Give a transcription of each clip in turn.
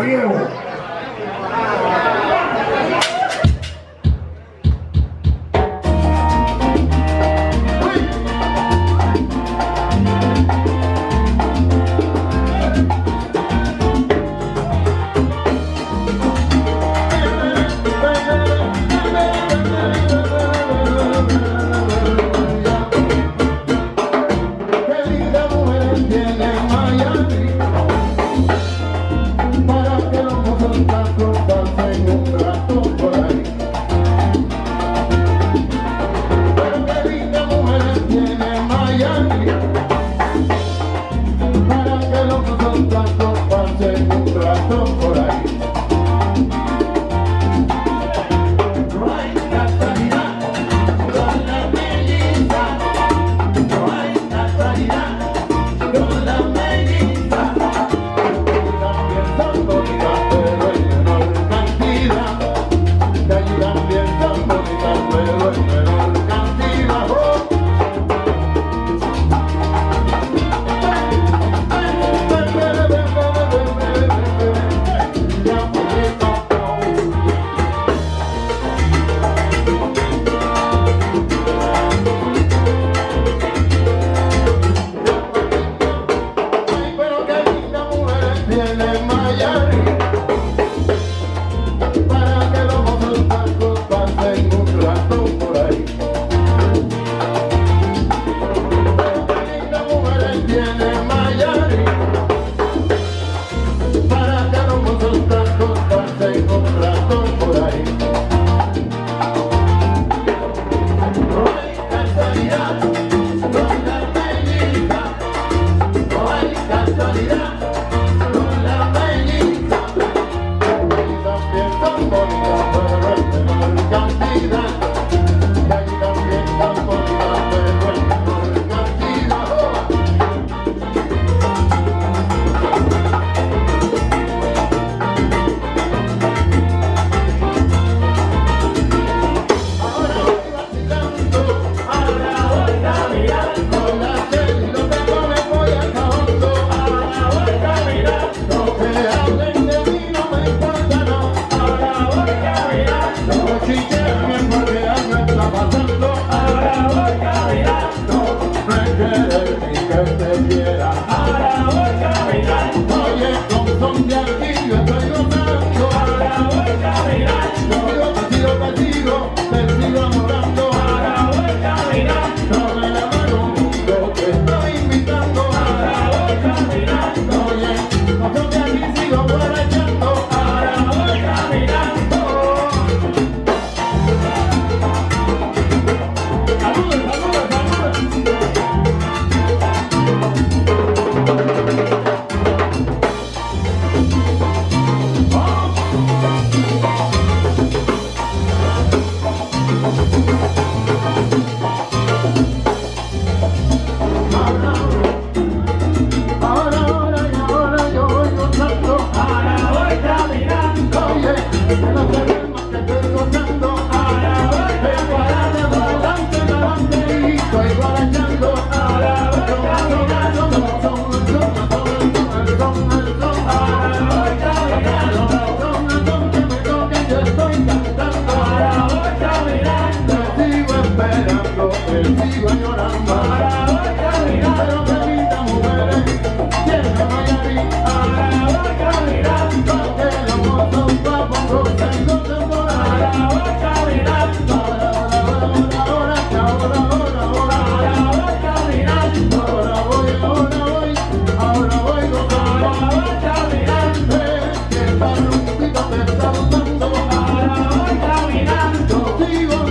Brasil! Tacos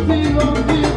sigo, sigo,